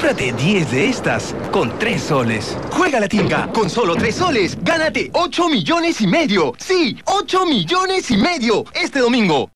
Cómprate 10 de estas con 3 soles. Juega la tinga con solo 3 soles. Gánate 8 millones y medio. Sí, 8 millones y medio este domingo.